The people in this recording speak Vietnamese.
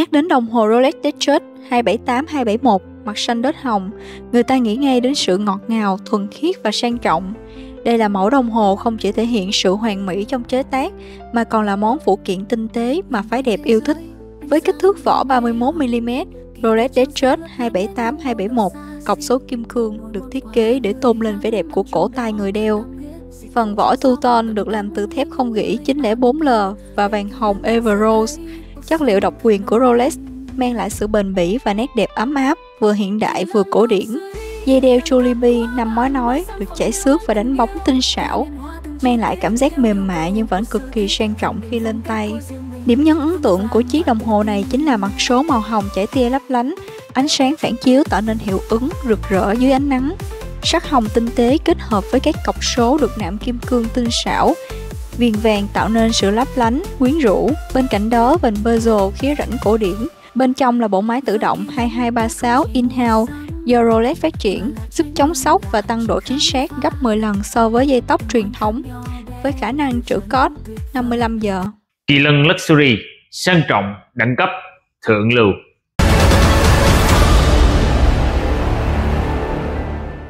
Nhắc đến đồng hồ Rolex Datejust 278271 mặt xanh đất hồng, người ta nghĩ ngay đến sự ngọt ngào, thuần khiết và sang trọng. Đây là mẫu đồng hồ không chỉ thể hiện sự hoàn mỹ trong chế tác, mà còn là món phụ kiện tinh tế mà phái đẹp yêu thích. Với kích thước vỏ 31mm, Rolex Datejust 278271 cọc số kim cương được thiết kế để tôn lên vẻ đẹp của cổ tay người đeo. Phần vỏ two-tone được làm từ thép không gỉ 904L và vàng hồng Everose, chất liệu độc quyền của Rolex mang lại sự bền bỉ và nét đẹp ấm áp, vừa hiện đại vừa cổ điển. Dây đeo Jollibee năm mối nói được chảy xước và đánh bóng tinh xảo, mang lại cảm giác mềm mại nhưng vẫn cực kỳ sang trọng khi lên tay. Điểm nhấn ấn tượng của chiếc đồng hồ này chính là mặt số màu hồng chảy tia lấp lánh, ánh sáng phản chiếu tạo nên hiệu ứng rực rỡ dưới ánh nắng. Sắc hồng tinh tế kết hợp với các cọc số được nạm kim cương tinh xảo, viền vàng tạo nên sự lấp lánh, quyến rũ. Bên cạnh đó, vành bezel khía rãnh cổ điển. Bên trong là bộ máy tự động 2236 in-house do Rolex phát triển, giúp chống sốc và tăng độ chính xác gấp 10 lần so với dây tóc truyền thống, với khả năng trữ code 55 giờ. Kỳ lân Luxury, sang trọng, đẳng cấp, thượng lưu.